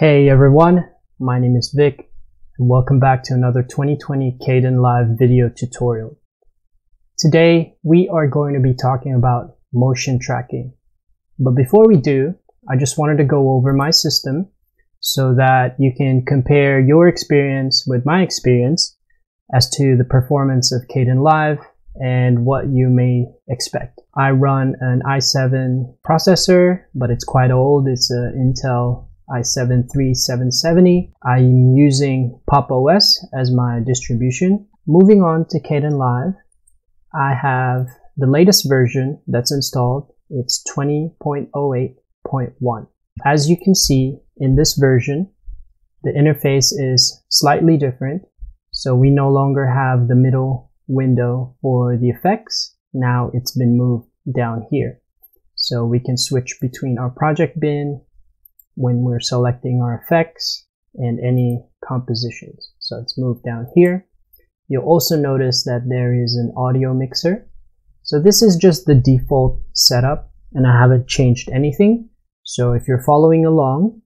Hey everyone, my name is Vic and welcome back to another 2020 Kdenlive video tutorial. Today we are going to be talking about motion tracking. But before we do, I just wanted to go over my system so that you can compare your experience with my experience as to the performance of Kdenlive and what you may expect. I run an i7 processor, but it's quite old. It's an Intel i7 3770. I'm using Pop! OS as my distribution. Moving on to Kdenlive, I have the latest version that's installed. It's 20.08.1. As you can see in this version, the interface is slightly different. So we no longer have the middle window for the effects. Now it's been moved down here. So we can switch between our project bin when we're selecting our effects and any compositions. So it's moved down here. You'll also notice that there is an audio mixer. So this is just the default setup and I haven't changed anything. So if you're following along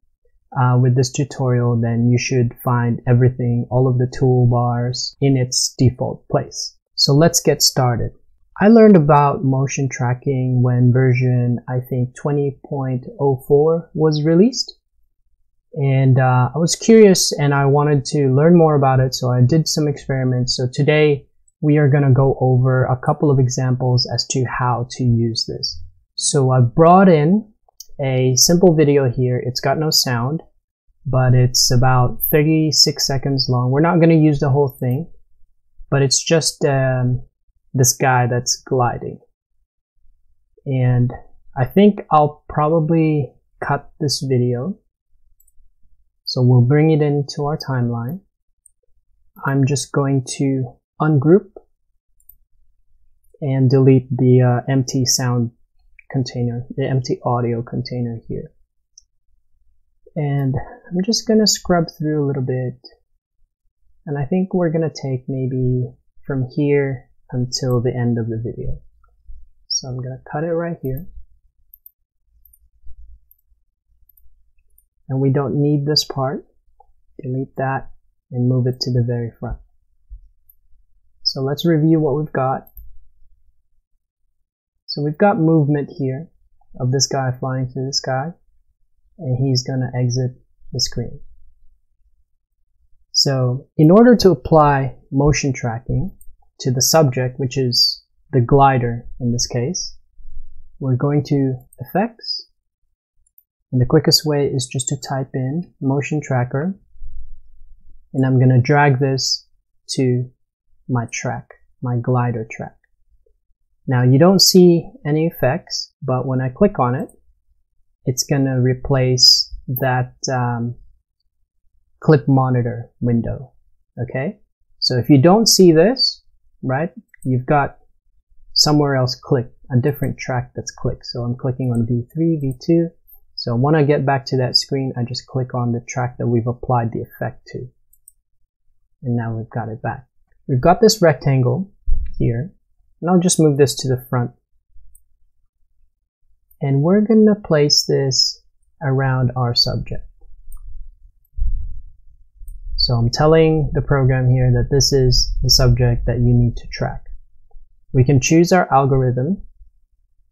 uh, with this tutorial, then you should find everything, all of the toolbars in its default place. So let's get started. I learned about motion tracking when version, I think 20.04 was released. And uh, I was curious and I wanted to learn more about it, so I did some experiments. So today we are going to go over a couple of examples as to how to use this. So I brought in a simple video here. It's got no sound, but it's about 36 seconds long. We're not going to use the whole thing, but it's just um, this guy that's gliding. And I think I'll probably cut this video. So we'll bring it into our timeline. I'm just going to ungroup and delete the uh, empty sound container, the empty audio container here. And I'm just gonna scrub through a little bit. And I think we're gonna take maybe from here until the end of the video. So I'm going to cut it right here. And we don't need this part. Delete that and move it to the very front. So let's review what we've got. So we've got movement here of this guy flying through the sky and he's going to exit the screen. So in order to apply motion tracking, to the subject, which is the glider in this case. We're going to effects. And the quickest way is just to type in motion tracker. And I'm going to drag this to my track, my glider track. Now you don't see any effects, but when I click on it, it's going to replace that um, clip monitor window. Okay. So if you don't see this, right? You've got somewhere else click, a different track that's clicked. So I'm clicking on V3, V2. So when I get back to that screen, I just click on the track that we've applied the effect to. And now we've got it back. We've got this rectangle here, and I'll just move this to the front. And we're to place this around our subject. So I'm telling the program here that this is the subject that you need to track. We can choose our algorithm.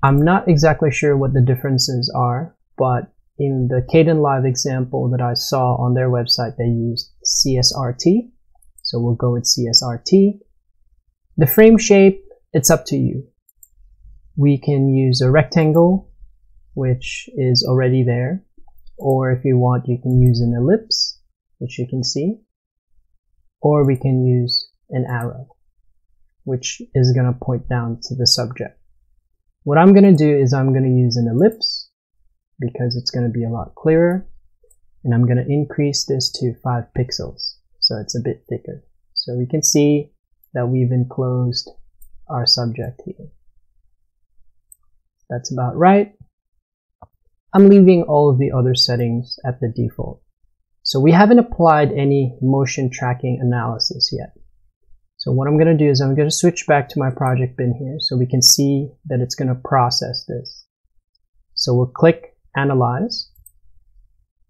I'm not exactly sure what the differences are, but in the Kdenlive example that I saw on their website, they used CSRT. So we'll go with CSRT. The frame shape, it's up to you. We can use a rectangle, which is already there. Or if you want, you can use an ellipse which you can see, or we can use an arrow, which is going to point down to the subject. What I'm going to do is I'm going to use an ellipse because it's going to be a lot clearer, and I'm going to increase this to 5 pixels, so it's a bit thicker. So we can see that we've enclosed our subject here. That's about right. I'm leaving all of the other settings at the default. So we haven't applied any motion tracking analysis yet. So what I'm going to do is I'm going to switch back to my project bin here so we can see that it's going to process this. So we'll click Analyze.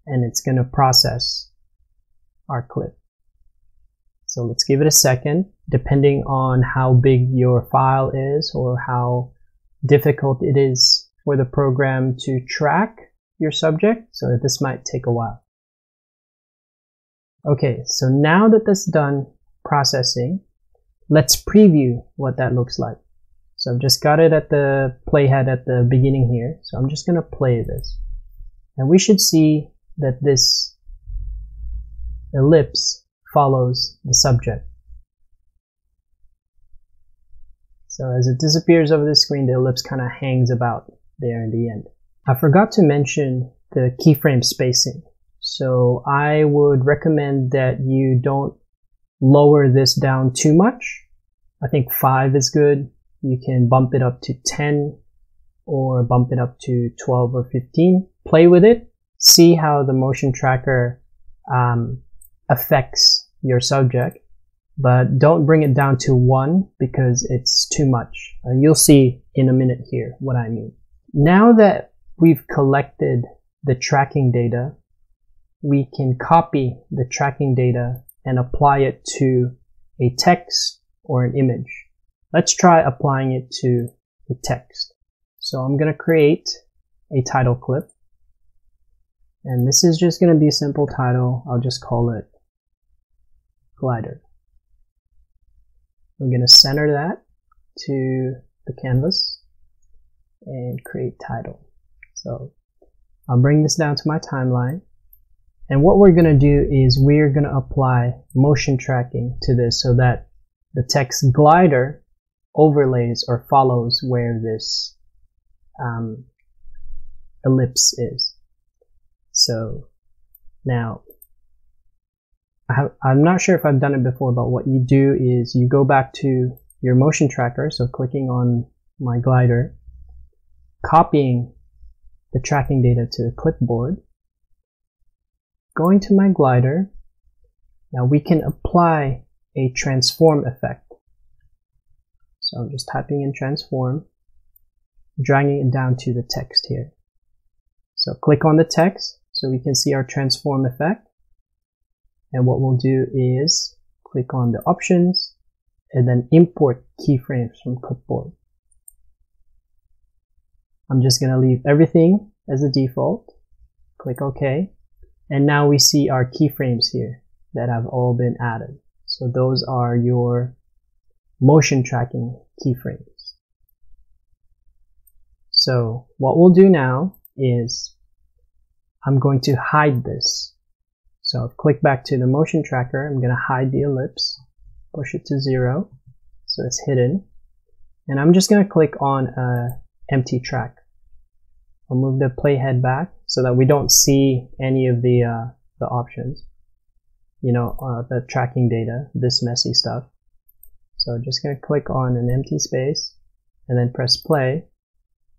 and it's going to process our clip. So let's give it a second, depending on how big your file is or how difficult it is for the program to track your subject. So this might take a while. Okay, so now that that's done processing, let's preview what that looks like. So I've just got it at the playhead at the beginning here. So I'm just going to play this. And we should see that this ellipse follows the subject. So as it disappears over the screen, the ellipse kind of hangs about there in the end. I forgot to mention the keyframe spacing. So I would recommend that you don't lower this down too much. I think 5 is good. You can bump it up to 10 or bump it up to 12 or 15. Play with it. See how the motion tracker um, affects your subject, but don't bring it down to 1 because it's too much. And you'll see in a minute here what I mean. Now that we've collected the tracking data, we can copy the tracking data and apply it to a text or an image. Let's try applying it to the text. So I'm going to create a title clip. And this is just going to be a simple title. I'll just call it glider. I'm going to center that to the canvas and create title. So I'll bring this down to my timeline. And what we're going to do is we're going to apply motion tracking to this so that the text glider overlays or follows where this um, ellipse is. So now, I am not sure if I've done it before, but what you do is you go back to your motion tracker, so clicking on my glider, copying the tracking data to the clipboard, going to my glider, now we can apply a transform effect. So I'm just typing in transform, dragging it down to the text here. So click on the text so we can see our transform effect. And what we'll do is click on the options and then import keyframes from clipboard. I'm just going to leave everything as a default. Click OK. And now we see our keyframes here that have all been added. So those are your motion tracking keyframes. So what we'll do now is I'm going to hide this. So click back to the motion tracker. I'm going to hide the ellipse, push it to zero. So it's hidden. And I'm just going to click on a empty track. I'll move the playhead back so that we don't see any of the, uh, the options. You know, uh, the tracking data, this messy stuff. So just going to click on an empty space and then press play.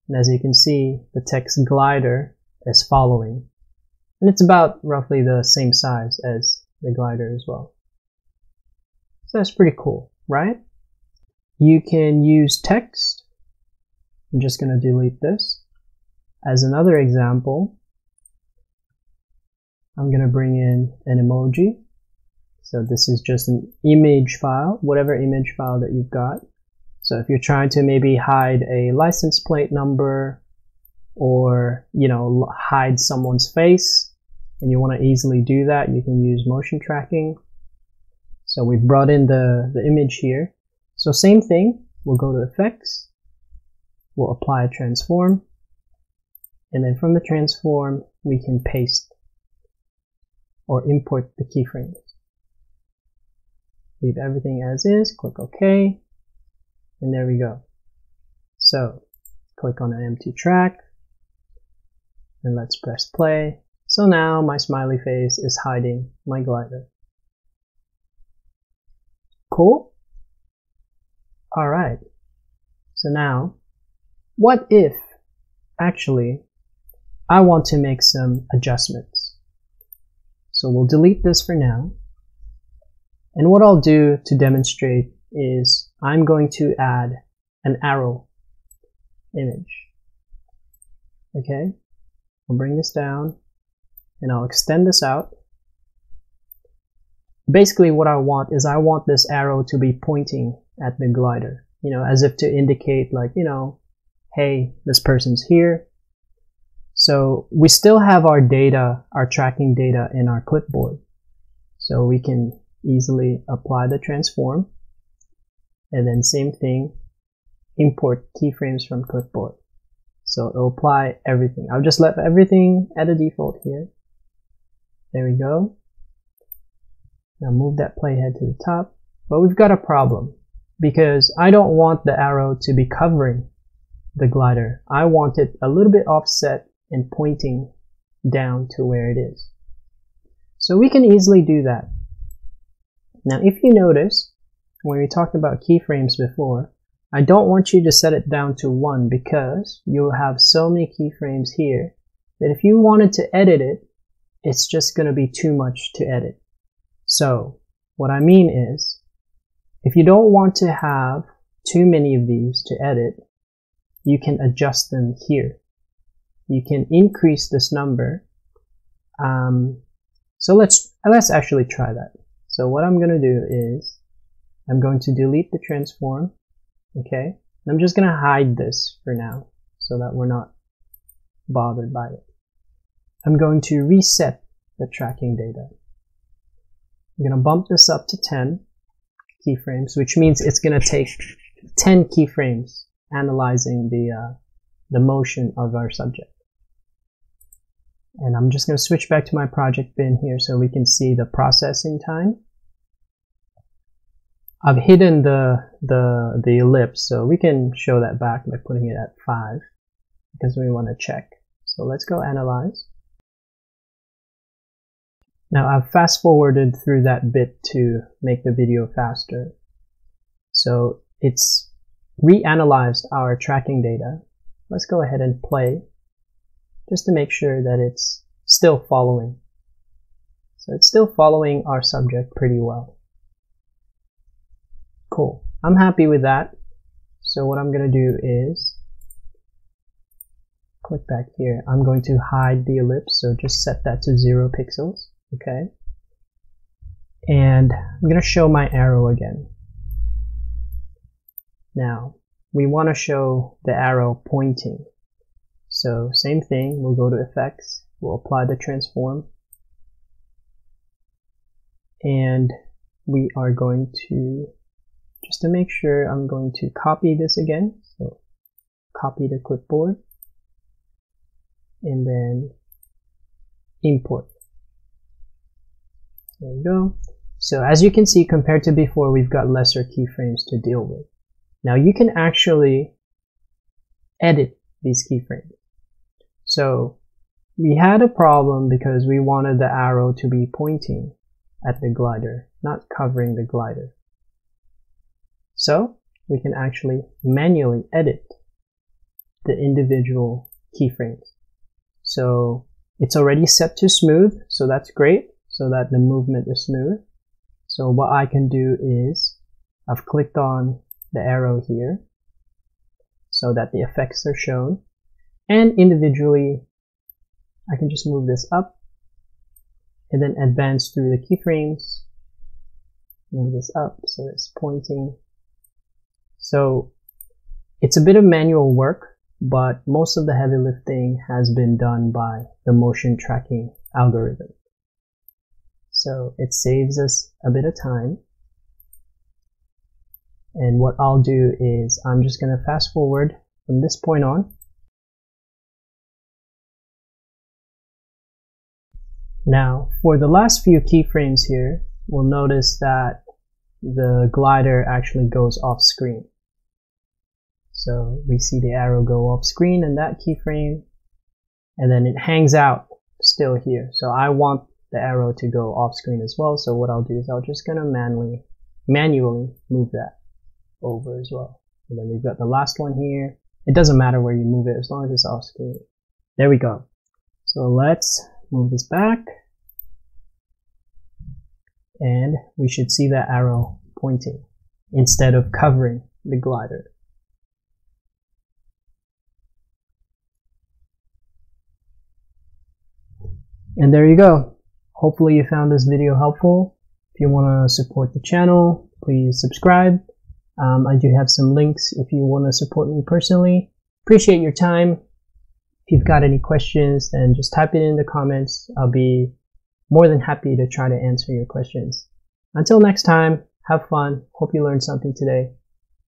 And as you can see, the text glider is following. And it's about roughly the same size as the glider as well. So that's pretty cool, right? You can use text. I'm just going to delete this. As another example, I'm going to bring in an emoji. So this is just an image file, whatever image file that you've got. So if you're trying to maybe hide a license plate number or, you know, hide someone's face and you want to easily do that, you can use motion tracking. So we've brought in the, the image here. So same thing, we'll go to effects, we'll apply a transform, and then from the transform, we can paste or import the keyframes. Leave everything as is, click OK, and there we go. So, click on an empty track, and let's press play. So now my smiley face is hiding my glider. Cool? Alright. So now, what if actually I want to make some adjustments. So we'll delete this for now. And what I'll do to demonstrate is I'm going to add an arrow image. Okay, I'll bring this down and I'll extend this out. Basically what I want is I want this arrow to be pointing at the glider, you know, as if to indicate like, you know, hey, this person's here. So we still have our data, our tracking data in our clipboard. So we can easily apply the transform and then same thing, import keyframes from clipboard. So it'll apply everything. I'll just let everything at a default here. There we go. Now move that playhead to the top. But we've got a problem because I don't want the arrow to be covering the glider. I want it a little bit offset and pointing down to where it is. So we can easily do that. Now if you notice, when we talked about keyframes before, I don't want you to set it down to one because you'll have so many keyframes here that if you wanted to edit it, it's just going to be too much to edit. So what I mean is, if you don't want to have too many of these to edit, you can adjust them here. You can increase this number. Um, so let's, let's actually try that. So what I'm going to do is I'm going to delete the transform. Okay. I'm just going to hide this for now so that we're not bothered by it. I'm going to reset the tracking data. I'm going to bump this up to 10 keyframes, which means it's going to take 10 keyframes analyzing the, uh, the motion of our subject. And I'm just going to switch back to my project bin here so we can see the processing time. I've hidden the, the, the ellipse, so we can show that back by putting it at 5 because we want to check. So let's go analyze. Now I've fast forwarded through that bit to make the video faster. So it's reanalyzed our tracking data. Let's go ahead and play just to make sure that it's still following. So it's still following our subject pretty well. Cool. I'm happy with that. So what I'm going to do is click back here. I'm going to hide the ellipse. So just set that to zero pixels. Okay. And I'm going to show my arrow again. Now, we want to show the arrow pointing. So same thing, we'll go to effects, we'll apply the transform, and we are going to just to make sure, I'm going to copy this again. So copy the clipboard and then import. There we go. So as you can see, compared to before, we've got lesser keyframes to deal with. Now you can actually edit these keyframes. So we had a problem because we wanted the arrow to be pointing at the glider, not covering the glider. So we can actually manually edit the individual keyframes. So it's already set to smooth, so that's great, so that the movement is smooth. So what I can do is I've clicked on the arrow here so that the effects are shown and individually I can just move this up and then advance through the keyframes move this up so it's pointing so it's a bit of manual work, but most of the heavy lifting has been done by the motion tracking algorithm. So it saves us a bit of time. And what I'll do is I'm just going to fast forward from this point on. Now, for the last few keyframes here, we'll notice that the glider actually goes off screen. So we see the arrow go off screen in that keyframe and then it hangs out still here. So I want the arrow to go off screen as well. So what I'll do is I'll just gonna manually, manually move that over as well. And then we've got the last one here. It doesn't matter where you move it as long as it's off screen. There we go. So let's move this back. And we should see that arrow pointing instead of covering the glider. And there you go. Hopefully you found this video helpful. If you want to support the channel, please subscribe. Um, I do have some links if you want to support me personally. Appreciate your time. If you've got any questions, then just type it in the comments. I'll be more than happy to try to answer your questions. Until next time, have fun. Hope you learned something today.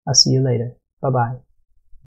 I'll see you later. Bye bye.